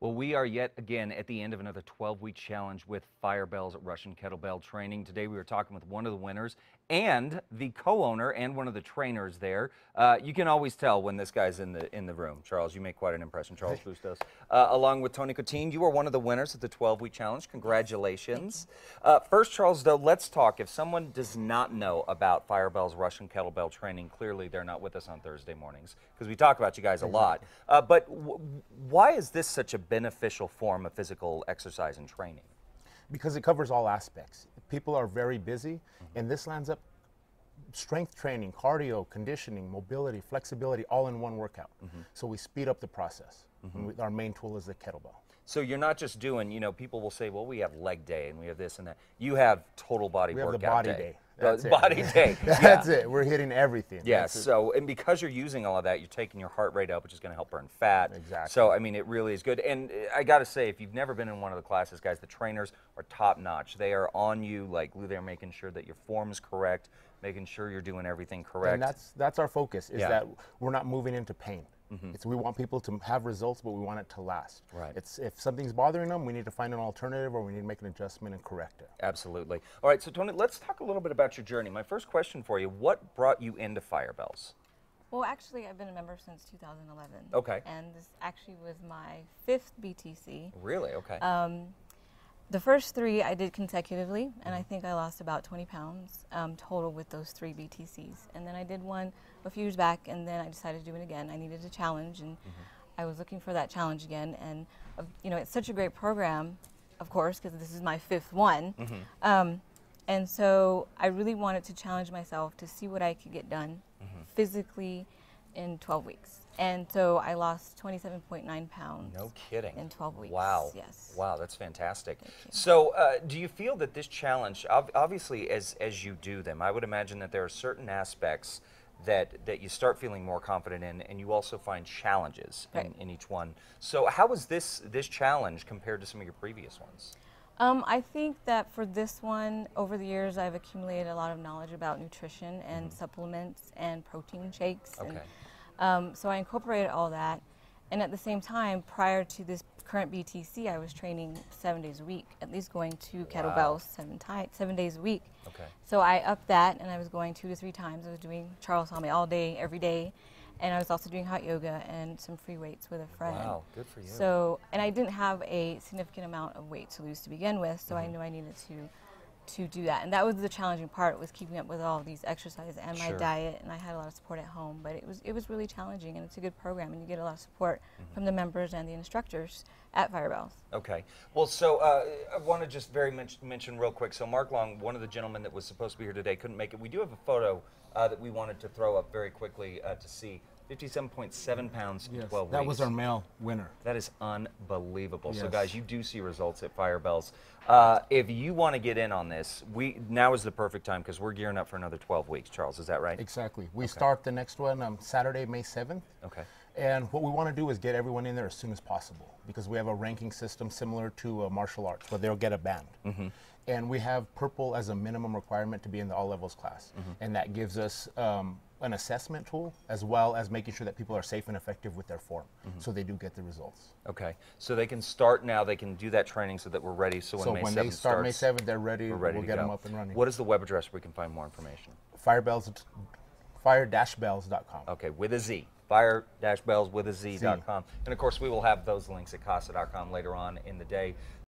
Well, we are yet again at the end of another 12 week challenge with Firebellz Russian Kettlebell Training. Today we were talking with one of the winners and the co owner and one of the trainers there. Uh, you can always tell when this guy's in the in the room. Charles, you make quite an impression, Charles Bustos. Uh, along with Tony Cotin, you are one of the winners of the 12 week challenge. Congratulations. Uh, first, Charles, though, let's talk. If someone does not know about Firebellz Russian Kettlebell Training, clearly they're not with us on Thursday mornings because we talk about you guys a lot. Uh, but why is this such a beneficial form of physical exercise and training? Because it covers all aspects. People are very busy, mm-hmm. and this lands up strength training, cardio, conditioning, mobility, flexibility, all in one workout. Mm-hmm. So we speed up the process. Mm-hmm. We, our main tool is the kettlebell. So you're not just doing, you know, people will say, well, we have leg day and we have this and that. You have total body we workout have the body day. day. That's body day. That's yeah. it. We're hitting everything. Yes. Yeah, so and because you're using all of that, you're taking your heart rate up, which is going to help burn fat. Exactly. So I mean, it really is good. And eh, I got to say, if you've never been in one of the classes, guys, the trainers are top notch. They are on you, like they're making sure that your form is correct, making sure you're doing everything correct. And that's that's our focus. Is yeah. that we're not moving into pain. Mm-hmm. It's we want people to have results, but we want it to last. Right. It's if something's bothering them, we need to find an alternative, or we need to make an adjustment and correct it. Absolutely. All right. So Tony, let's talk a little bit about your journey. My first question for you: What brought you into Firebellz? Well, actually, I've been a member since 2011. Okay. And this actually was my fifth BTC. Really? Okay. Um, the first three I did consecutively, and I think I lost about 20 pounds um, total with those three BTCs. And then I did one a few years back, and then I decided to do it again. I needed a challenge, and mm-hmm. I was looking for that challenge again. And uh, you know, it's such a great program, of course, because this is my fifth one. Mm-hmm. Um, and so I really wanted to challenge myself to see what I could get done mm-hmm. physically in 12 weeks. And so I lost 27.9 pounds. No kidding. In 12 weeks. Wow. Yes. Wow, that's fantastic. So, uh, do you feel that this challenge, obviously, as as you do them, I would imagine that there are certain aspects that that you start feeling more confident in, and you also find challenges right. in, in each one. So, how was this this challenge compared to some of your previous ones? Um, I think that for this one, over the years, I've accumulated a lot of knowledge about nutrition and mm-hmm. supplements and protein shakes. Okay. And, um, so I incorporated all that. And at the same time, prior to this current BTC, I was training seven days a week, at least going to kettlebells wow. seven, times, seven days a week. Okay. So I upped that and I was going two to three times. I was doing Charles taught all day, every day and I was also doing hot yoga and some free weights with a friend. Wow, good for you. So, and I didn't have a significant amount of weight to lose to begin with, so mm-hmm. I knew I needed to to do that. And that was the challenging part was keeping up with all these exercises and sure. my diet and I had a lot of support at home, but it was it was really challenging and it's a good program and you get a lot of support mm-hmm. from the members and the instructors at Firebellz. Okay. Well, so uh, I want to just very men- mention real quick. So Mark Long, one of the gentlemen that was supposed to be here today, couldn't make it. We do have a photo uh, that we wanted to throw up very quickly uh, to see. 57.7 pounds in yes, 12 that weeks. That was our male winner. That is unbelievable. Yes. So, guys, you do see results at Firebellz. Uh, if you want to get in on this, we now is the perfect time because we're gearing up for another 12 weeks. Charles, is that right? Exactly. We okay. start the next one um, Saturday, May 7th. Okay. And what we want to do is get everyone in there as soon as possible because we have a ranking system similar to uh, martial arts where they'll get a band. Mm-hmm. And we have purple as a minimum requirement to be in the all levels class. Mm-hmm. And that gives us um, an assessment tool as well as making sure that people are safe and effective with their form mm-hmm. so they do get the results. Okay. So they can start now, they can do that training so that we're ready. So when, so May when 7th they start starts, May 7th, they're ready. We're ready we'll to get go. them up and running. What is the web address where we can find more information? Firebellz, fire-bells.com. Okay, with a Z fire-bells with a Z.com. And of course, we will have those links at KASA.com later on in the day.